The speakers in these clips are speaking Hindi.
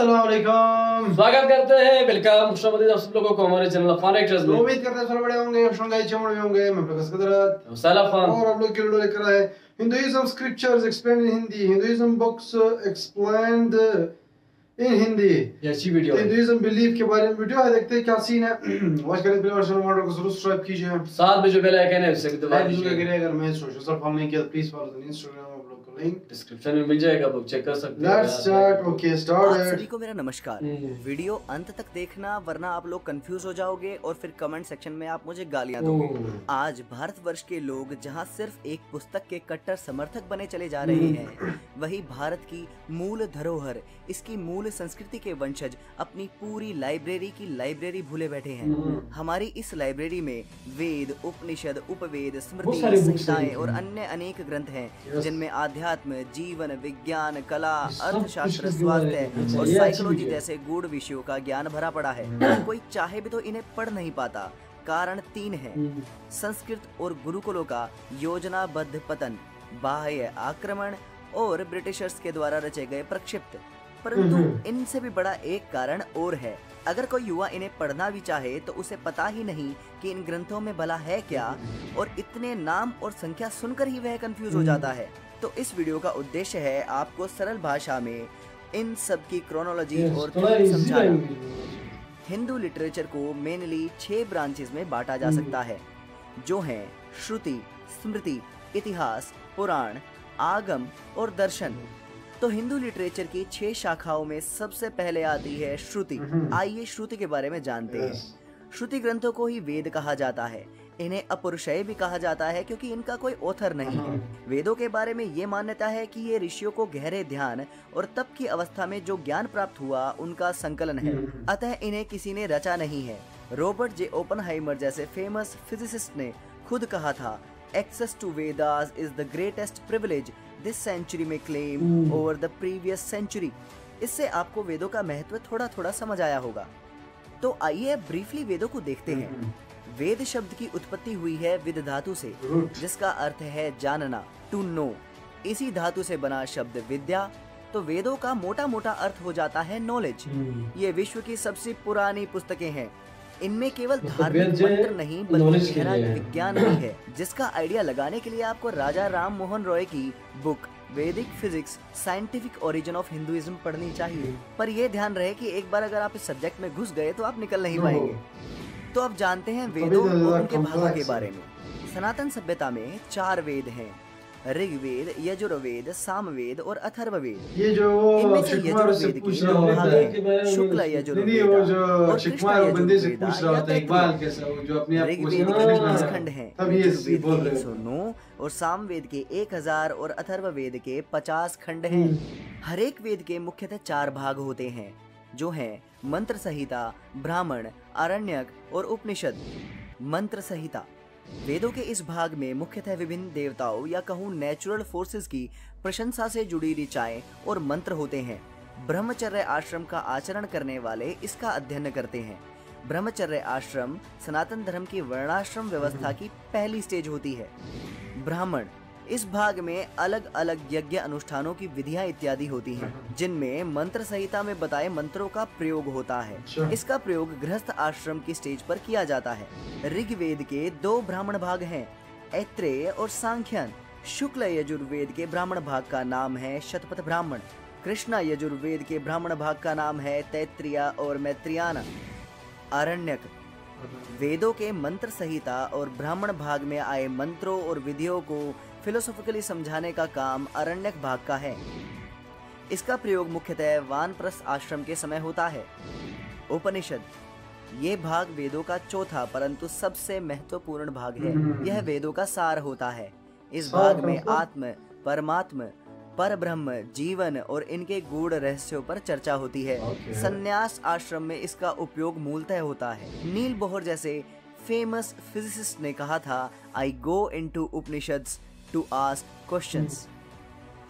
अस्सलाम स्वागत करते हैं। वेलकम सब लोगों को हमारे चैनल फन एक्टर्स में। उम्मीद करते हैं सब बड़े होंगे होंगे बड़े होंगे। मैं प्रकाश कदरत। साला फन और आप लोग के लिए लेकर आए। Hinduism scriptures explain in Hindi Hinduism books explained in Hindi ये अच्छी वीडियो है। हिंदुइज्म बिलीफ के बारे में वीडियो है। देखते हैं क्या सीन है। वॉच करें पहले वर्षन मॉडल को ज़रूर सब्सक्राइब कीजिए। साथ में जो बेल आइकन है उसे भी दबा दीजिए। अगर मैं सोशल फॉलो नहीं किया please follow the Instagram link description में मिल जाएगा बुक चेक कर सकते हैं। लेट्स स्टार्ट ओके आप स्टार्ट सभी को मेरा नमस्कार। हम्म। वीडियो अंत तक देखना वरना आप लोग कंफ्यूज हो जाओगे और फिर कमेंट सेक्शन में आप मुझे गालियाँ दोगे। आज भारतवर्ष के लोग जहाँ सिर्फ़ एक पुस्तक के कट्टर समर्थक बने चले जा रहे हैं वही भारत की मूल धरोहर इसकी मूल संस्कृति के वंशज अपनी पूरी लाइब्रेरी की लाइब्रेरी भूले बैठे हैं। हमारी इस लाइब्रेरी में वेद उपनिषद उपवेद स्मृति संहिताएँ और अन्य अनेक ग्रंथ हैं जिनमें आध्यात्म जीवन विज्ञान कला अर्थशास्त्र में स्वास्थ्य और साइकोलॉजी जैसे गूढ़ विषयों का ज्ञान भरा पड़ा है। कोई चाहे भी तो इन्हें पढ़ नहीं पाता। कारण तीन है। संस्कृत और गुरुकुलों का योजनाबद्ध पतन बाह्य आक्रमण और ब्रिटिशर्स के द्वारा रचे गए प्रक्षिप्त। परंतु इनसे भी बड़ा एक कारण और है। अगर कोई युवा इन्हें पढ़ना भी चाहे तो उसे पता ही नहीं कि इन ग्रंथों में भला है क्या और इतने नाम और संख्या सुनकर ही वह कंफ्यूज हो जाता है। तो इस वीडियो का उद्देश्य है आपको सरल भाषा में इन सब की क्रोनोलॉजी और समझाना। हिंदू लिटरेचर को मेनली छह ब्रांचेस में बांटा जा सकता है जो हैं श्रुति स्मृति इतिहास पुराण आगम और दर्शन। तो हिंदू लिटरेचर की छह शाखाओं में सबसे पहले आती है श्रुति। आइए श्रुति के बारे में जानते हैं। श्रुति ग्रंथों को ही वेद कहा जाता है। इन्हें अपुरुषय भी कहा जाता है क्योंकि इनका कोई ऑथर नहीं है। वेदों के बारे में ये मान्यता है कि ये ऋषियों को गहरे ध्यान और तप की अवस्था में जो ज्ञान प्राप्त हुआ उनका संकलन है। अतः इन्हें किसी ने रचा नहीं है। रॉबर्ट जे ओपनहाइमर जैसे फ़ेमस फिजिसिस्ट ने खुद कहा था access to Vedas is the greatest privilege this century में claim over the previous century इससे आपको वेदों का महत्व थोड़ा थोड़ा समझ आया होगा। तो आइए ब्रीफली वेदों को देखते हैं। वेद शब्द की उत्पत्ति हुई है विद धातु से जिसका अर्थ है जानना टू नो इसी धातु से बना शब्द विद्या तो वेदों का मोटा मोटा अर्थ हो जाता है नॉलेज ये विश्व की सबसे पुरानी पुस्तकें हैं। इनमें केवल मतलब धार्मिक मंत्र नहीं बल्कि गहरा विज्ञान भी है जिसका आइडिया लगाने के लिए आपको राजा राम मोहन रॉय की book Vedic physics scientific origin of Hinduism पढ़नी चाहिए। पर यह ध्यान रहे कि एक बार अगर आप इस सब्जेक्ट में घुस गए तो आप निकल नहीं पाएँगे। तो अब जानते हैं वेदों के ज़्यादा और उनके भागों के बारे में। सनातन सभ्यता में चार वेद हैं। ऋग्वेद यजुर्वेद सामवेद और अथर्ववेद। ये जो इनमें से यजुर्वेद की दो शुक्ल यजुर्वेद जो और शिकमार कृष्ण यजुर्वेद पूछ रहा होता इकबाल कैसा वो जो अपने आप को ऋग्वेद के 20 खंड हैं यजुर्वेद के हो। 109 और सामवेद के 1000 और अथर्ववेद के 50 खंड हैं। हर एक वेद के मुख्यतः चार भाग होते हैं जो हैं मंत्र संहिता ब्राह्मण आरण्यक और उपनिषद। मंत्र संहिता वेदों के इस भाग में मुख्यतः विभिन्न देवताओं या कहूँ नेचुरल फोर्सेस की प्रशंसा से जुड़ी ऋचाएँ और मंत्र होते हैं। ब्रह्मचर्य आश्रम का आचरण करने वाले इसका अध्ययन करते हैं। ब्रह्मचर्य आश्रम सनातन धर्म की वर्णाश्रम व्यवस्था की पहली स्टेज होती है। ब्राह्मण इस भाग में अलग अलग यज्ञ अनुष्ठानों की विधियाँ इत्यादि होती हैं जिनमें मंत्र संहिता में बताए मंत्रों का प्रयोग होता है। अच्छा। इसका प्रयोग गृहस्थ आश्रम की स्टेज पर किया जाता है। ऋग्वेद के दो ब्राह्मण भाग हैं ऐत्रेय और सांख्यन। शुक्ल यजुर्वेद के ब्राह्मण भाग का नाम है शतपथ ब्राह्मण। कृष्णा यजुर्वेद के ब्राह्मण भाग का नाम है तैत्रिया और मैत्रियाना। आरण्यक। वेदों के मंत्र संहिता और ब्राह्मण भाग में आए मंत्रों और विधियों को फिलोसॉफिकली समझाने का काम अरण्यक भाग का है। इसका प्रयोग मुख्यतः वानप्रस्थ आश्रम के समय होता है। उपनिषद ये भाग वेदों का चौथा परंतु सबसे महत्वपूर्ण भाग है। यह वेदों का सार होता है। इस भाग में? आत्म परमात्म पर ब्रह्म जीवन और इनके गूढ़ रहस्यों पर चर्चा होती है। Okay. संन्यास आश्रम में इसका उपयोग मूलतः होता है। नील बोहर जैसे फ़ेमस फिजिसिस्ट ने कहा था I go into Upanishad to ask questions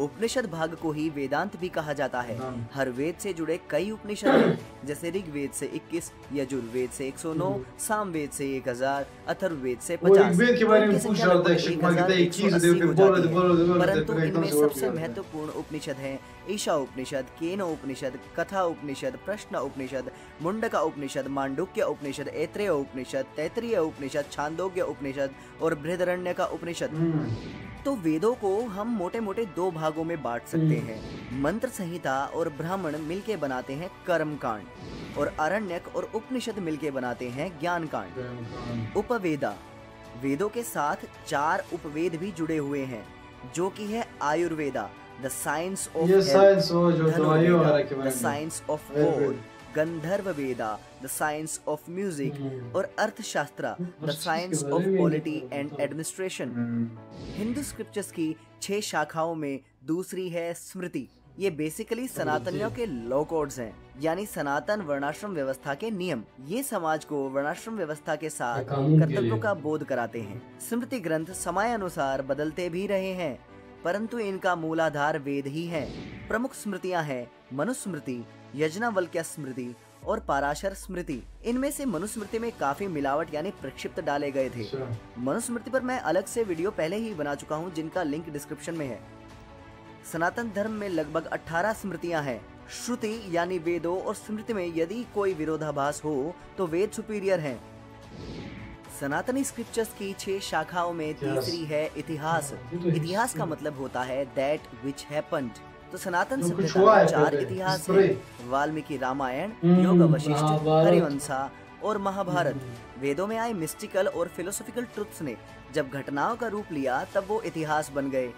Upanishad भाग को ही वेदांत भी कहा जाता है। हाँ। हर वेद से जुड़े कई उपनिषद हैं जैसे ऋग्वेद से 21, यजुर्वेद से 109, सामवेद से 1000, अथर्ववेद से वो 50 ऋग्वेद के बारे में इनकी पूछ संख्या रहा था, लगभग शिक्षक माँ कहता है, 21 1180 देव के हो बोलो, जाती है। बोलो, बोलो, परंतु इनमें सबसे महत्वपूर्ण उपनिषद हैं ईशा उपनिषद केन उपनिषद कथा उपनिषद प्रश्न उपनिषद मुंडका उपनिषद मांडुक्य उपनिषद ऐत्रेय उपनिषद तैतरीय उपनिषद छांदोग्य उपनिषद और बृहदरण्य का उपनिषद। हम्म, तो वेदों को हम मोटे मोटे दो भागों में बांट सकते हैं। मंत्र संहिता और ब्राह्मण मिलके बनाते हैं कर्म कांड और अरण्यक और उपनिषद मिलके बनाते हैं ज्ञान कांड उपवेदा वेदों के साथ चार उपवेद भी जुड़े हुए हैं जो कि है Ayurveda the science of science of. War Gandharva Veda the science of music. और Arthashastra the science of polity and administration Hindu scriptures की छह शाखाओं में दूसरी है स्मृति। ये बेसिकली सनातनियों के लॉ कोड्स हैं यानी सनातन वर्णाश्रम व्यवस्था के नियम। ये समाज को वर्णाश्रम व्यवस्था के साथ कर्तव्यों का बोध कराते हैं। स्मृति ग्रंथ समय अनुसार बदलते भी रहे हैं परंतु इनका मूलाधार वेद ही है। प्रमुख स्मृतियाँ हैं मनुस्मृति यजनावल्क्य स्मृति और पाराशर स्मृति। इनमें से मनुस्मृति में काफ़ी मिलावट यानी प्रक्षिप्त डाले गए थे। अच्छा। मनुस्मृति पर मैं अलग से वीडियो पहले ही बना चुका हूँ जिनका लिंक डिस्क्रिप्शन में है। सनातन धर्म में लगभग 18 स्मृतियाँ हैं। श्रुति यानी वेदों और स्मृति में यदि कोई विरोधाभास हो तो वेद सुपीरियर हैं। सनातनी स्क्रिप्चर्स की छह शाखाओं में तीसरी है इतिहास। इतिहास। का मतलब होता है दैट विच हैपेंड तो सनातन सभ्यता चार इतिहास। हैं। वाल्मीकि रामायण हम्म, योग वशिष्ठ हरिवंशा और महाभारत। वेदों में आए मिस्टिकल और फिलोसॉफिकल ट्रुथ्स ने जब घटनाओं का रूप लिया तब वो इतिहास बन गए।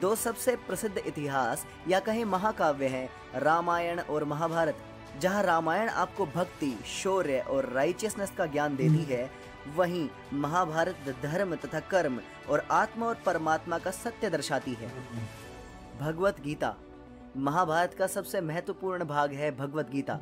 दो सबसे प्रसिद्ध इतिहास या कहें महाकाव्य हैं रामायण और महाभारत जहाँ रामायण आपको भक्ति शौर्य और राइचियसनेस का ज्ञान देती है। वहीं महाभारत धर्म तथा कर्म और आत्मा और परमात्मा का सत्य दर्शाती है। भगवत गीता। महाभारत का सबसे महत्वपूर्ण भाग है भगवत गीता,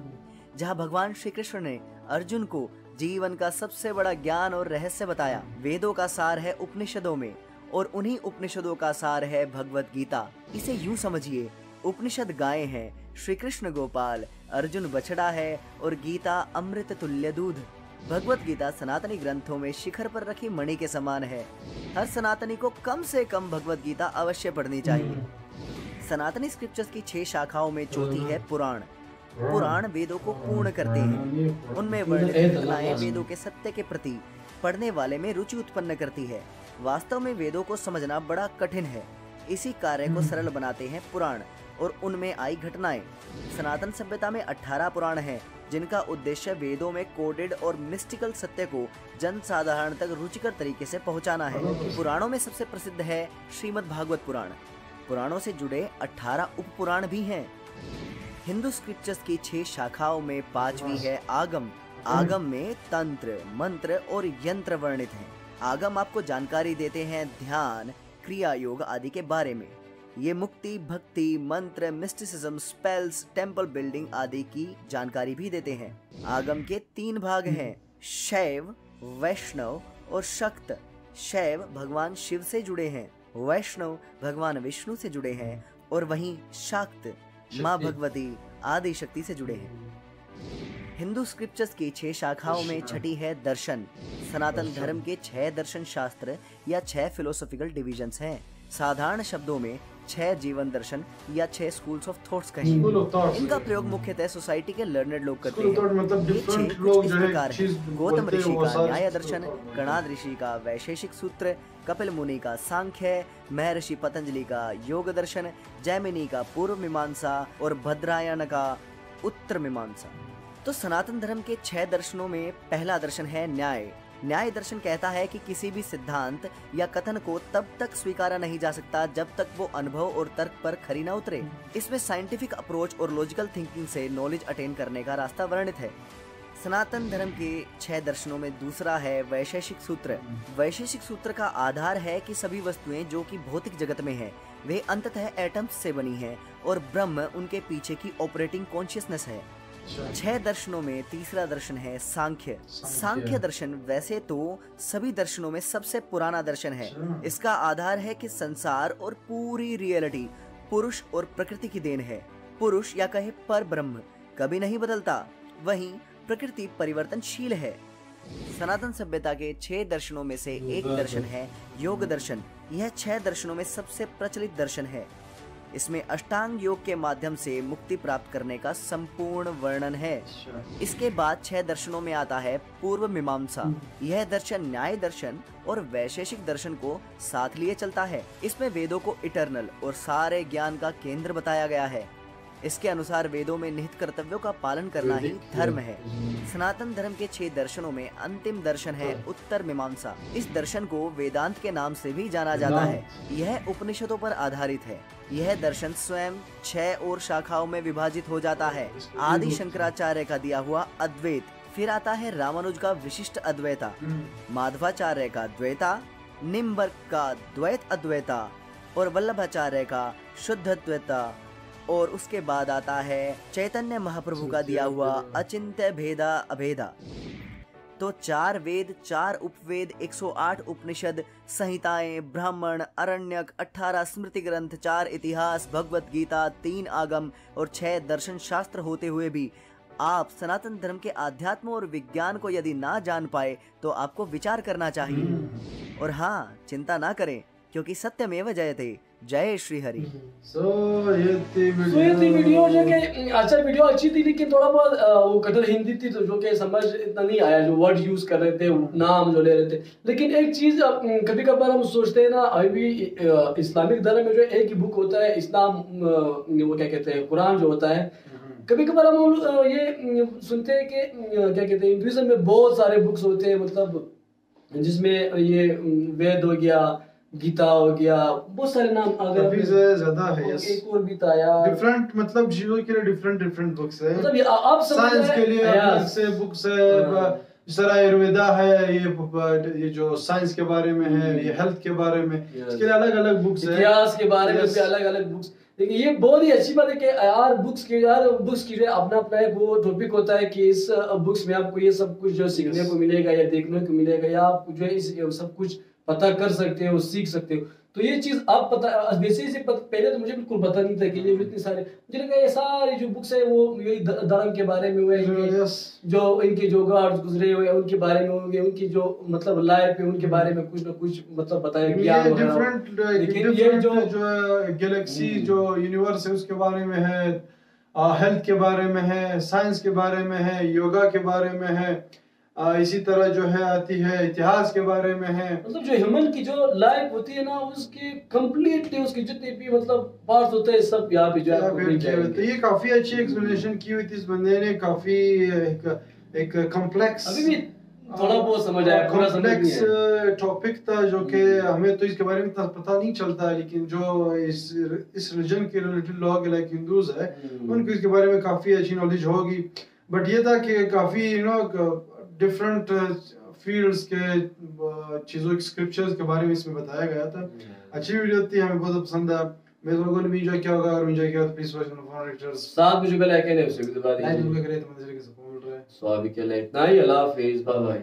जहाँ भगवान श्री कृष्ण ने अर्जुन को जीवन का सबसे बड़ा ज्ञान और रहस्य बताया। वेदों का सार है उपनिषदों में, और उन्हीं उपनिषदों का सार है भगवत गीता। इसे यूँ समझिए, उपनिषद गाय हैं श्री कृष्ण गोपाल, अर्जुन बछड़ा है, और गीता अमृत तुल्य दूध। भगवत गीता सनातनी ग्रंथों में शिखर पर रखी मणि के समान है। हर सनातनी को कम से कम भगवत गीता अवश्य पढ़नी चाहिए। सनातनी स्क्रिप्चर्स की छह शाखाओं में चौथी है पुराण। पुराण। वेदों को पूर्ण करते हैं। उनमें वर्णित ए, घटनाएँ दलाल। वेदों के सत्य के प्रति पढ़ने वाले में रुचि उत्पन्न करती है। वास्तव में वेदों को समझना बड़ा कठिन है। इसी कार्य को सरल बनाते हैं पुराण और उनमें आई घटनाएँ। सनातन सभ्यता में 18 पुराण हैं जिनका उद्देश्य वेदों में कोडेड और मिस्टिकल सत्य को जन साधारण तक रुचिकर तरीके से पहुंचाना है। पुराणों में सबसे प्रसिद्ध है श्रीमद् भागवत पुराण। पुराणों से जुड़े 18 उप पुराण भी हैं। हिंदू स्क्रिप्चर्स की छह शाखाओं में पांचवी है आगम। आगम में तंत्र, मंत्र और यंत्र वर्णित हैं। आगम आपको जानकारी देते हैं ध्यान, क्रिया योग आदि के बारे में। ये मुक्ति, भक्ति, मंत्र मिस्टिसिज्म स्पेल्स टेंपल बिल्डिंग आदि की जानकारी भी देते हैं। आगम के तीन भाग हैं। शैव, वैष्णव और शक्त। शैव भगवान शिव से जुड़े हैं। वैष्णव भगवान विष्णु से जुड़े हैं और वहीं शाक्त माँ भगवती आदि शक्ति से जुड़े हैं। हिंदू स्क्रिप्चर्स की छह शाखाओं में छठी है दर्शन। सनातन धर्म के छह दर्शन शास्त्र या छह फिलोसॉफिकल डिविजन्स हैं। साधारण शब्दों में छह जीवन दर्शन या छह स्कूल्स ऑफ़ थॉट्स कहें। School of thoughts. इनका प्रयोग मुख्यतः सोसाइटी के लर्नेड लोग करते हैं। मतलब ये छह कुछ इस प्रकार हैं। गौतम ऋषि का न्याय दर्शन गणाद ऋषि का वैशेषिक सूत्र कपिल मुनि का सांख्य महर्षि पतंजलि का योग दर्शन जैमिनी का पूर्व मीमांसा और भद्रायण का उत्तर मीमांसा। तो सनातन धर्म के छह दर्शनों में पहला दर्शन है न्याय। न्याय दर्शन कहता है कि किसी भी सिद्धांत या कथन को तब तक स्वीकारा नहीं जा सकता जब तक वो अनुभव और तर्क पर खरी न उतरे। इसमें साइंटिफिक अप्रोच और लॉजिकल थिंकिंग से नॉलेज अटेन करने का रास्ता वर्णित है। सनातन धर्म के छह दर्शनों में दूसरा है वैशेषिक सूत्र। वैशेषिक सूत्र का आधार है कि सभी वस्तुएँ जो कि भौतिक जगत में हैं, वे अंततः एटम्स से बनी हैं और ब्रह्म उनके पीछे की ऑपरेटिंग कॉन्शियसनेस है। छह दर्शनों में तीसरा दर्शन है सांख्य। सांख्य। दर्शन वैसे तो सभी दर्शनों में सबसे पुराना दर्शन है। अच्छा। इसका आधार है कि संसार और पूरी रियलिटी पुरुष और प्रकृति की देन है। पुरुष या कहे पर ब्रह्म कभी नहीं बदलता। वहीं प्रकृति परिवर्तनशील है। सनातन सभ्यता के छह दर्शनों में से एक दर्शन है योग दर्शन। यह छह दर्शनों में सबसे प्रचलित दर्शन है। इसमें अष्टांग योग के माध्यम से मुक्ति प्राप्त करने का संपूर्ण वर्णन है। इसके बाद छह दर्शनों में आता है पूर्व मीमांसा। यह दर्शन न्याय दर्शन और वैशेषिक दर्शन को साथ लिए चलता है। इसमें वेदों को इटरनल और सारे ज्ञान का केंद्र बताया गया है। इसके अनुसार वेदों में निहित कर्तव्यों का पालन करना ही धर्म है। सनातन धर्म के छह दर्शनों में अंतिम दर्शन है उत्तर मीमांसा। इस दर्शन को वेदांत के नाम से भी जाना जाता है। यह उपनिषदों पर आधारित है। यह दर्शन स्वयं छह और शाखाओं में विभाजित हो जाता है। आदि शंकराचार्य का दिया हुआ अद्वैत फिर आता है रामानुज का विशिष्ट अद्वैता। माधवाचार्य का द्वैता निम्बर्ग का द्वैत अद्वैता और वल्लभाचार्य का शुद्ध अद्वैता और उसके बाद आता है चैतन्य महाप्रभु का दिया हुआ अचिंत्य भेदा अभेदा। तो चार वेद, चार उपवेद 108 उपनिषद, संहिताएँ, ब्राह्मण, अरण्यक 18 स्मृति ग्रंथ, चार इतिहास, भगवत गीता, तीन आगम और छह दर्शन शास्त्र होते हुए भी आप सनातन धर्म के अध्यात्म और विज्ञान को यदि ना जान पाए तो आपको विचार करना चाहिए। और हाँ चिंता ना करें, क्योंकि सत्यमेव जयते। जय श्री हरि। सो ये थी तो ये थी वीडियो जो कि अच्छा वीडियो अच्छी थी लेकिन थोड़ा बहुत वो कदर हिंदी थी तो जो कि समझ इतना नहीं आया जो वर्ड यूज़ कर रहे थे नाम जो ले रहे थे। लेकिन एक चीज़ कभी कभार हम सोचते हैं ना अभी भी इस्लामिक धर्म में जो एक ही बुक होता है इस्लाम वो क्या कहते हैं कुरान जो होता है कभी कभार हम ये सुनते हैं कि क्या कहते हैं हिंदुइज्म में बहुत सारे बुक्स होते हैं मतलब जिसमें ये वेद हो गया गीता हो गया बहुत सारे नाम आ गए काफ़ी गए ज़्यादा है यस एक और भी था यार। डिफरेंट मतलब चीज़ों के लिए डिफरेंट डिफरेंट बुक्स है। मतलब आप समझ साइंस के लिए अलग से बुक्स है हाँ। जिस तरह आयुर्वेदा है ये ये जो साइंस के बारे में है ये हेल्थ के बारे में इसके लिए अलग अलग बुक्स है। इतिहास के बारे में भी अलग अलग बुक्स देखिए ये बहुत ही अच्छी बात है कि यार बुक्स की यार बुक्स की जो अपना अपना एक वो टॉपिक होता है कि इस बुक्स में आपको ये सब कुछ जो सीखने को मिलेगा या देखने को मिलेगा या आप जो है इस सब कुछ पता कर सकते हो सीख सकते हो तो ये चीज़ आप पता वैसे से पत, पहले तो मुझे बिल्कुल पता नहीं था कि ये इतने सारे मुझे लगा ये सारी जो बुक्स है वो यही धर्म के बारे में हुए इनके- Yes. जो इनके जो गार्ड्स गुजरे हुए हैं, उनके बारे में होंगे उनकी जो मतलब लाइफ है उनके बारे में कुछ ना कुछ मतलब बताया ये ज्ञान वगैरह। डिफरेंट लेकिन ये जो जो गैलेक्सी। जो यूनिवर्स है उसके बारे में है हेल्थ के बारे में है साइंस के बारे में है योगा के बारे में है इसी तरह जो है आती है इतिहास के बारे में है। मतलब जो ह्यूमन की जो लाइफ होती है ना उसकी कंप्लीटली उसके जितने भी मतलब पार्ट्स होते हैं सब यहाँ पे जो है तो ये काफ़ी अच्छी एक्सप्लेनेशन की हुई थी इस बंदे ने काफ़ी एक एक कॉम्प्लेक्स अभी भी थोड़ा बहुत समझ आया पूरा कॉम्प्लेक्स टॉपिक था जो कि हमें तो इसके बारे में इतना पता नहीं चलता है लेकिन जो इस इस रिलीजन के रिलेटेड लोग लाइक हिंदूज है हम्म। उनको इसके बारे में काफ़ी अच्छी नॉलेज होगी। बट ये था कि काफ़ी यू नो डिफरेंट फील्ड्स के चीज़ों के स्क्रिप्चर्स के बारे में इसमें बताया गया था। अच्छी वीडियो थी हमें बहुत पसंद आया मैं लोगों ने भी एंजॉय किया होगा अगर एंजॉय किया तो प्लीज़ वॉच फॉर एक्टर्स साथ में जो पहले है ने उसे भी दबा दीजिए। लाइक करें तो मज़े के सपोर्ट रहे। है सो अभी के लिए इतना ही। अल्लाह हाफिज बाय बाय